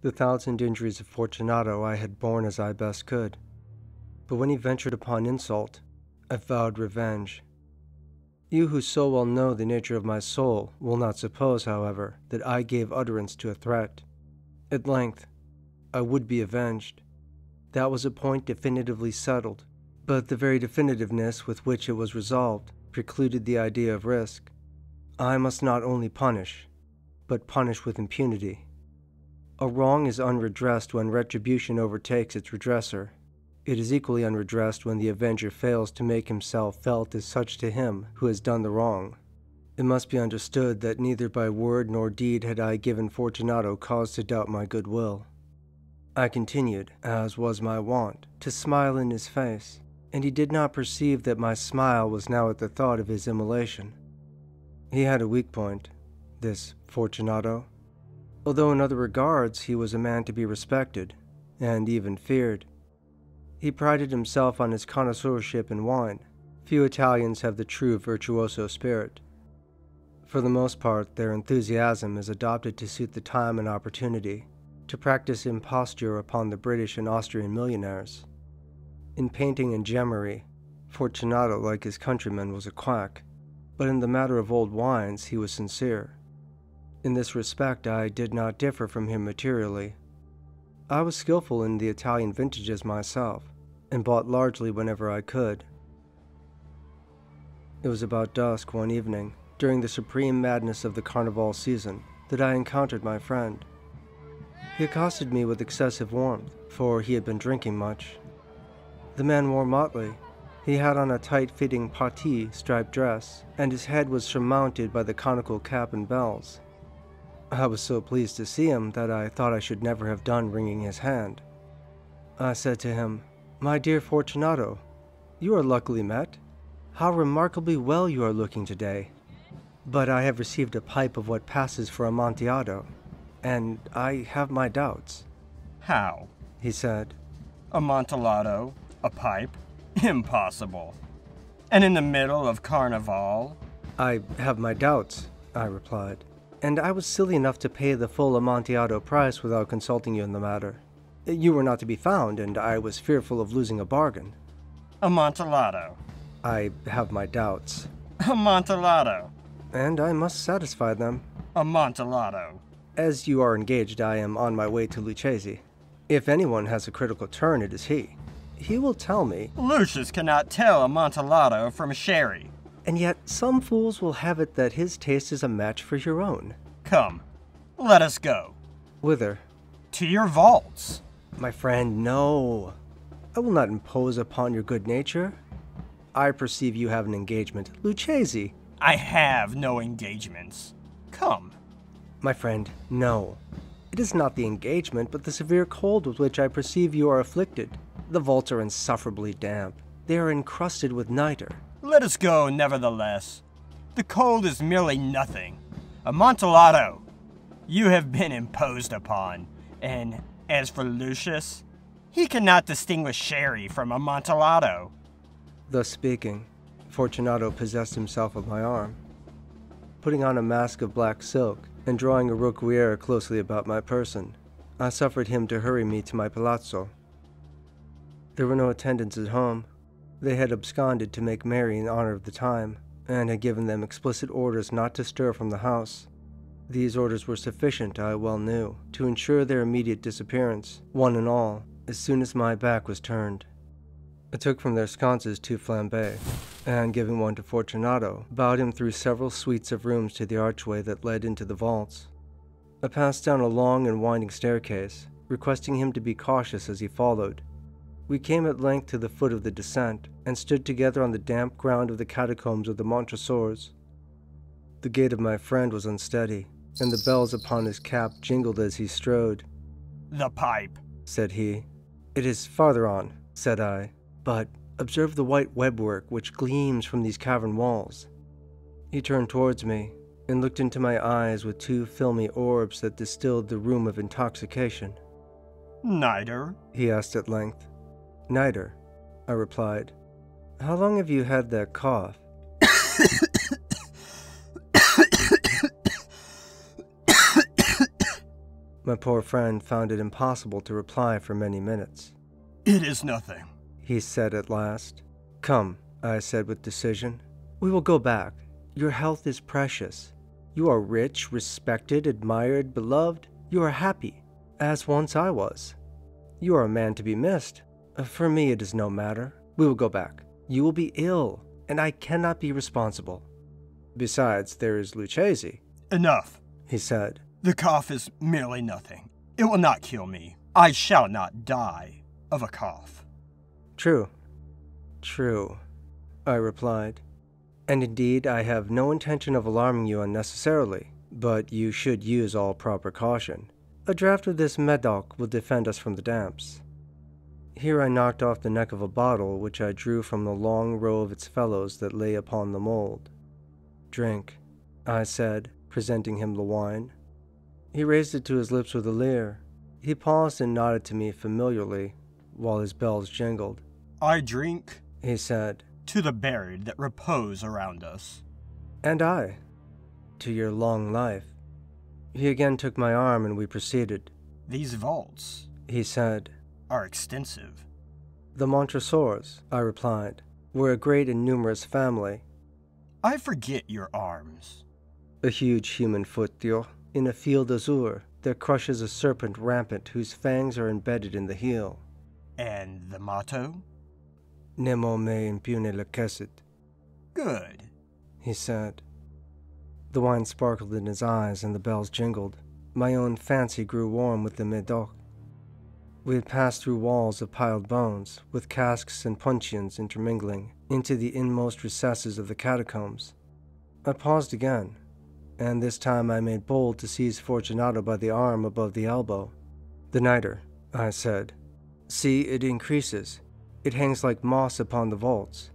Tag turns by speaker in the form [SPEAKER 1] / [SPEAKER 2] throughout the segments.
[SPEAKER 1] The thousand injuries of Fortunato I had borne as I best could. But when he ventured upon insult, I vowed revenge. You who so well know the nature of my soul will not suppose, however, that I gave utterance to a threat. At length, I would be avenged. That was a point definitively settled, but the very definitiveness with which it was resolved precluded the idea of risk. I must not only punish, but punish with impunity. A wrong is unredressed when retribution overtakes its redresser. It is equally unredressed when the avenger fails to make himself felt as such to him who has done the wrong. It must be understood that neither by word nor deed had I given Fortunato cause to doubt my good will. I continued, as was my wont, to smile in his face, and he did not perceive that my smile was now at the thought of his immolation. He had a weak point, this Fortunato. Although in other regards he was a man to be respected, and even feared. He prided himself on his connoisseurship in wine. Few Italians have the true virtuoso spirit. For the most part, their enthusiasm is adopted to suit the time and opportunity, to practice imposture upon the British and Austrian millionaires. In painting and gemmery, Fortunato, like his countrymen, was a quack, but in the matter of old wines, he was sincere. In this respect, I did not differ from him materially. I was skillful in the Italian vintages myself, and bought largely whenever I could. It was about dusk one evening, during the supreme madness of the carnival season, that I encountered my friend. He accosted me with excessive warmth, for he had been drinking much. The man wore motley. He had on a tight fitting parti striped dress, and his head was surmounted by the conical cap and bells. I was so pleased to see him that I thought I should never have done wringing his hand. I said to him, My dear Fortunato, you are luckily met. How remarkably well you are looking today. But I have received a pipe of what passes for Amontillado, and I have my doubts.
[SPEAKER 2] How?
[SPEAKER 1] He said,
[SPEAKER 2] Amontillado? A pipe? Impossible. And in the middle of Carnival?
[SPEAKER 1] I have my doubts, I replied and I was silly enough to pay the full Amontillado price without consulting you in the matter. You were not to be found, and I was fearful of losing a bargain.
[SPEAKER 2] Amontillado.
[SPEAKER 1] I have my doubts.
[SPEAKER 2] Amontillado.
[SPEAKER 1] And I must satisfy them.
[SPEAKER 2] Amontillado.
[SPEAKER 1] As you are engaged, I am on my way to Lucchese. If anyone has a critical turn, it is he. He will tell me.
[SPEAKER 2] Lucchesi cannot tell Amontillado from sherry.
[SPEAKER 1] And yet, some fools will have it that his taste is a match for your own.
[SPEAKER 2] Come, let us go.
[SPEAKER 1] Whither?
[SPEAKER 2] To your vaults.
[SPEAKER 1] My friend, no. I will not impose upon your good nature. I perceive you have an engagement. Lucchese.
[SPEAKER 2] I have no engagements. Come.
[SPEAKER 1] My friend, no. It is not the engagement, but the severe cold with which I perceive you are afflicted. The vaults are insufferably damp. They are encrusted with nitre.
[SPEAKER 2] Let us go, nevertheless. The cold is merely nothing. Amontillado, you have been imposed upon, and as for Lucchesi, he cannot distinguish sherry from Amontillado.
[SPEAKER 1] Thus speaking, Fortunato possessed himself of my arm. Putting on a mask of black silk and drawing a roquelaire closely about my person, I suffered him to hurry me to my palazzo. There were no attendants at home, they had absconded to make merry in honor of the time, and had given them explicit orders not to stir from the house. These orders were sufficient, I well knew, to ensure their immediate disappearance, one and all, as soon as my back was turned. I took from their sconces two flambés, and giving one to Fortunato, bowed him through several suites of rooms to the archway that led into the vaults. I passed down a long and winding staircase, requesting him to be cautious as he followed, we came at length to the foot of the descent, and stood together on the damp ground of the catacombs of the Montresors. The gait of my friend was unsteady, and the bells upon his cap jingled as he strode.
[SPEAKER 2] The pipe,
[SPEAKER 1] said he. It is farther on, said I, but observe the white webwork which gleams from these cavern walls. He turned towards me and looked into my eyes with two filmy orbs that distilled the rheum of intoxication.
[SPEAKER 2] Nitre?
[SPEAKER 1] he asked at length. Nitre, I replied. How long have you had that cough? My poor friend found it impossible to reply for many minutes.
[SPEAKER 2] It is nothing,
[SPEAKER 1] he said at last. Come, I said with decision. We will go back. Your health is precious. You are rich, respected, admired, beloved. You are happy, as once I was. You are a man to be missed. Uh, for me, it is no matter. We will go back. You will be ill, and I cannot be responsible. Besides, there is Lucchesi.
[SPEAKER 2] Enough,
[SPEAKER 1] he said.
[SPEAKER 2] The cough is merely nothing. It will not kill me. I shall not die of a cough.
[SPEAKER 1] True. True, I replied. And indeed, I have no intention of alarming you unnecessarily, but you should use all proper caution. A draught of this Medoc will defend us from the damps. Here I knocked off the neck of a bottle which I drew from the long row of its fellows that lay upon the mold. Drink, I said, presenting him the wine. He raised it to his lips with a leer. He paused and nodded to me familiarly while his bells jingled.
[SPEAKER 2] I drink,
[SPEAKER 1] he said,
[SPEAKER 2] to the buried that repose around us.
[SPEAKER 1] And I, to your long life. He again took my arm and we proceeded.
[SPEAKER 2] These vaults,
[SPEAKER 1] he said,
[SPEAKER 2] are extensive.
[SPEAKER 1] The Montresors, I replied, were a great and numerous family.
[SPEAKER 2] I forget your arms.
[SPEAKER 1] A huge human foot, d'or, in a field azure that crushes a serpent rampant whose fangs are embedded in the heel.
[SPEAKER 2] And the motto?
[SPEAKER 1] Nemo me impune lacessit.
[SPEAKER 2] Good,
[SPEAKER 1] he said. The wine sparkled in his eyes and the bells jingled. My own fancy grew warm with the Medoc. We had passed through walls of piled bones, with casks and puncheons intermingling, into the inmost recesses of the catacombs. I paused again, and this time I made bold to seize Fortunato by the arm above the elbow. The niter, I said. See, it increases. It hangs like moss upon the vaults.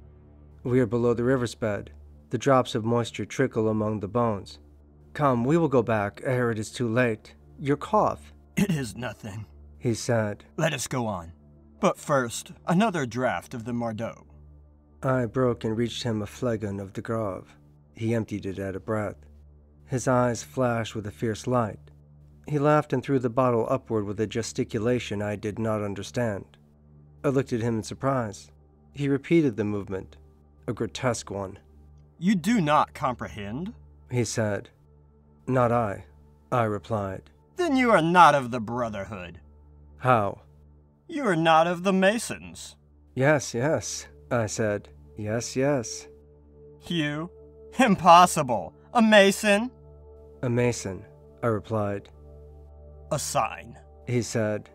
[SPEAKER 1] We are below the river's bed. The drops of moisture trickle among the bones. Come, we will go back ere it is too late. Your cough.
[SPEAKER 2] It is nothing,
[SPEAKER 1] he said.
[SPEAKER 2] Let us go on. But first, another draught of the Medoc.
[SPEAKER 1] I broke and reached him a flagon of the Grave. He emptied it at a breath. His eyes flashed with a fierce light. He laughed and threw the bottle upward with a gesticulation I did not understand. I looked at him in surprise. He repeated the movement, a grotesque one.
[SPEAKER 2] You do not comprehend?
[SPEAKER 1] He said. Not I, I replied.
[SPEAKER 2] Then you are not of the Brotherhood.
[SPEAKER 1] How?
[SPEAKER 2] You are not of the Masons.
[SPEAKER 1] Yes, yes, I said. Yes, yes.
[SPEAKER 2] You? Impossible. A Mason?
[SPEAKER 1] A Mason, I replied.
[SPEAKER 2] A sign,
[SPEAKER 1] he said.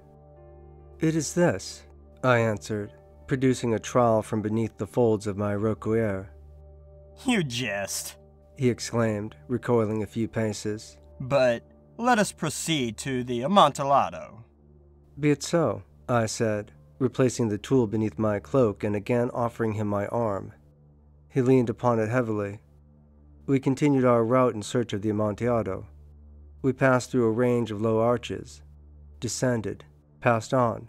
[SPEAKER 1] It is this, I answered, producing a trowel from beneath the folds of my roquelaire.
[SPEAKER 2] You jest,
[SPEAKER 1] he exclaimed, recoiling a few paces.
[SPEAKER 2] But let us proceed to the Amontillado.
[SPEAKER 1] Be it so, I said, replacing the tool beneath my cloak and again offering him my arm. He leaned upon it heavily. We continued our route in search of the Amontillado. We passed through a range of low arches, descended, passed on,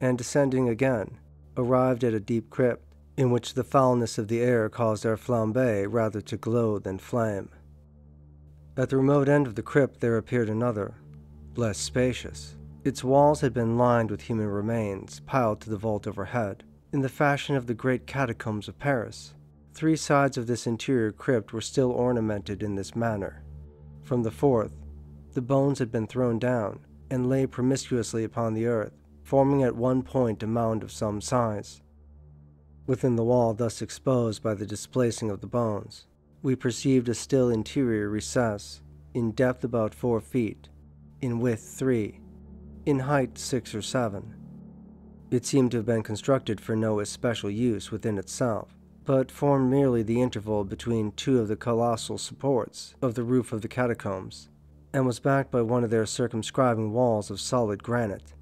[SPEAKER 1] and descending again, arrived at a deep crypt in which the foulness of the air caused our flambe rather to glow than flame. At the remote end of the crypt there appeared another, less spacious. Its walls had been lined with human remains piled to the vault overhead, in the fashion of the great catacombs of Paris. Three sides of this interior crypt were still ornamented in this manner. From the fourth, the bones had been thrown down and lay promiscuously upon the earth, forming at one point a mound of some size. Within the wall thus exposed by the displacing of the bones, we perceived a still interior recess, in depth about four feet, in width three, in height six or seven. It seemed to have been constructed for no especial use within itself, but formed merely the interval between two of the colossal supports of the roof of the catacombs, and was backed by one of their circumscribing walls of solid granite.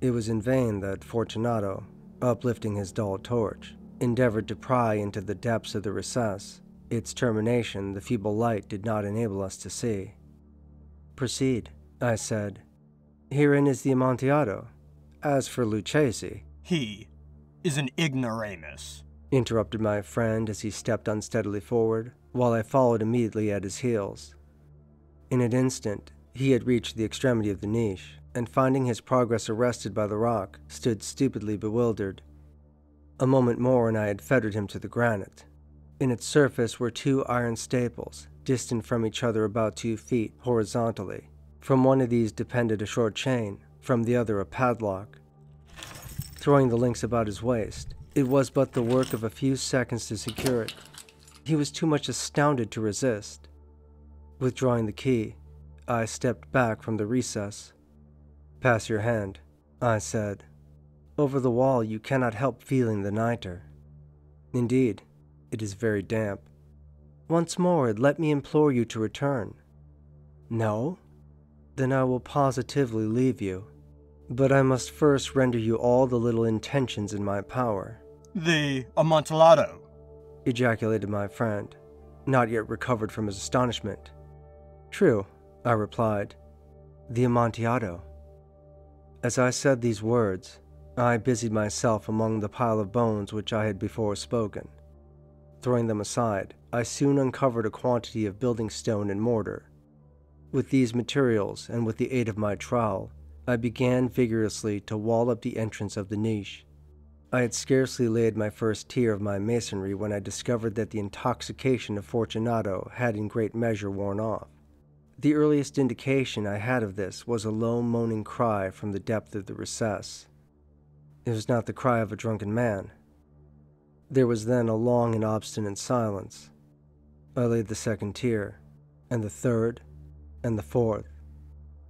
[SPEAKER 1] It was in vain that Fortunato, uplifting his dull torch, endeavored to pry into the depths of the recess. Its termination the feeble light did not enable us to see. Proceed, I said. Herein is the Amontillado. As for Lucchesi,
[SPEAKER 2] he is an ignoramus,
[SPEAKER 1] interrupted my friend as he stepped unsteadily forward, while I followed immediately at his heels. In an instant, He had reached the extremity of the niche, and finding his progress arrested by the rock, stood stupidly bewildered. A moment more and I had fettered him to the granite. In its surface were two iron staples, distant from each other about two feet, horizontally. From one of these depended a short chain, from the other a padlock. Throwing the links about his waist, it was but the work of a few seconds to secure it. He was too much astounded to resist. Withdrawing the key, I stepped back from the recess. Pass your hand, I said. Over the wall you cannot help feeling the nitre. Indeed, it is very damp. Once more, let me implore you to return. No? Then I will positively leave you. But I must first render you all the little intentions in my power.
[SPEAKER 2] The Amontillado,
[SPEAKER 1] ejaculated my friend, not yet recovered from his astonishment. True, I replied. The Amontillado. As I said these words, I busied myself among the pile of bones which I had before spoken. Throwing them aside, I soon uncovered a quantity of building stone and mortar. With these materials, and with the aid of my trowel, I began vigorously to wall up the entrance of the niche. I had scarcely laid my first tier of my masonry when I discovered that the intoxication of Fortunato had in great measure worn off. The earliest indication I had of this was a low moaning cry from the depth of the recess. It was not the cry of a drunken man. There was then a long and obstinate silence. I laid the second tier, and the third, and the fourth,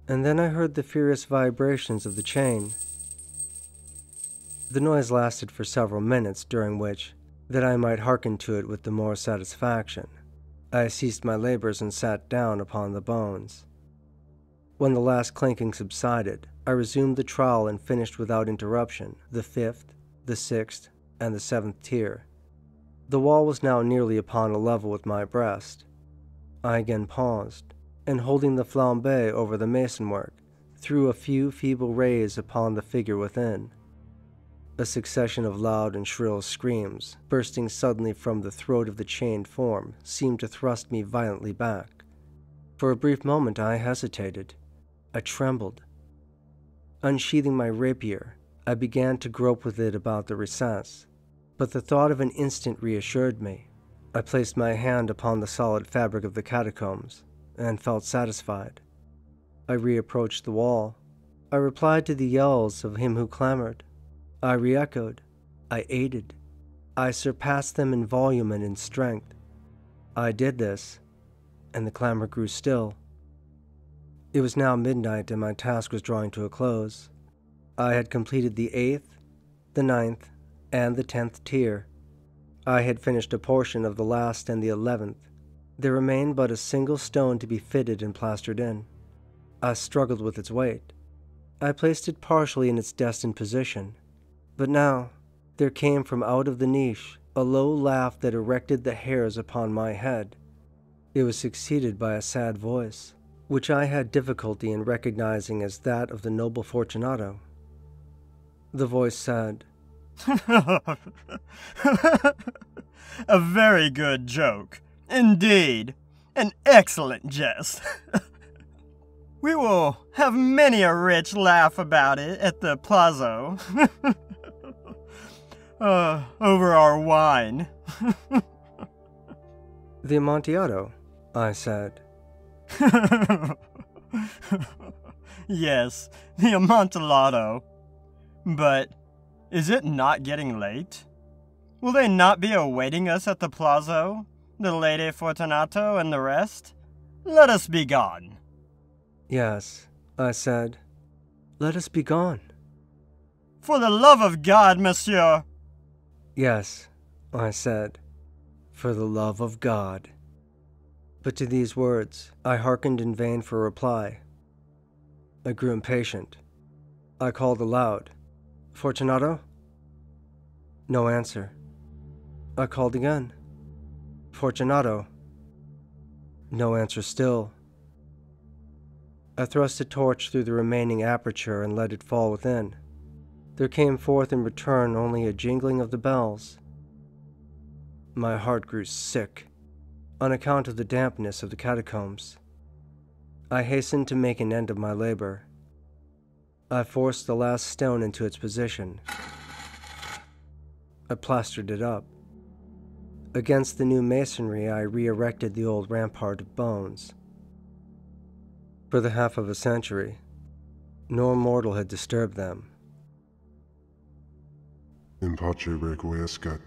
[SPEAKER 1] and then I heard the furious vibrations of the chain. The noise lasted for several minutes, during which, that I might hearken to it with the more satisfaction, I ceased my labors and sat down upon the bones. When the last clanking subsided, I resumed the trowel and finished without interruption the fifth, the sixth, and the seventh tier. The wall was now nearly upon a level with my breast. I again paused, and holding the flambe over the masonwork, threw a few feeble rays upon the figure within. A succession of loud and shrill screams, bursting suddenly from the throat of the chained form, seemed to thrust me violently back. For a brief moment I hesitated. I trembled. Unsheathing my rapier, I began to grope with it about the recess, but the thought of an instant reassured me. I placed my hand upon the solid fabric of the catacombs and felt satisfied. I reapproached the wall. I replied to the yells of him who clamored. I re echoed. I aided. I surpassed them in volume and in strength. I did this, and the clamor grew still. It was now midnight, and my task was drawing to a close. I had completed the eighth, the ninth, and the tenth tier. I had finished a portion of the last and the eleventh. There remained but a single stone to be fitted and plastered in. I struggled with its weight. I placed it partially in its destined position, but now there came from out of the niche a low laugh that erected the hairs upon my head. It was succeeded by a sad voice, which I had difficulty in recognizing as that of the noble Fortunato. The voice said,
[SPEAKER 2] A very good joke. Indeed. An excellent jest. we will have many a rich laugh about it at the palazzo. uh, over our wine.
[SPEAKER 1] The Amontillado, I said.
[SPEAKER 2] yes, the Amontillado. But is it not getting late? Will they not be awaiting us at the palazzo, the Lady Fortunato and the rest? Let us be gone.
[SPEAKER 1] Yes, I said. Let us be gone.
[SPEAKER 2] For the love of God, Montresor,
[SPEAKER 1] Yes, I said, for the love of God. But to these words I hearkened in vain for a reply. I grew impatient. I called aloud, Fortunato? No answer. I called again, Fortunato? No answer still. I thrust a torch through the remaining aperture and let it fall within there came forth in return only a jingling of the bells. My heart grew sick, on account of the dampness of the catacombs. I hastened to make an end of my labor. I forced the last stone into its position. I plastered it up. Against the new masonry, I re erected the old rampart of bones. For the half of a century, no mortal had disturbed them.
[SPEAKER 3] In pace requiescat.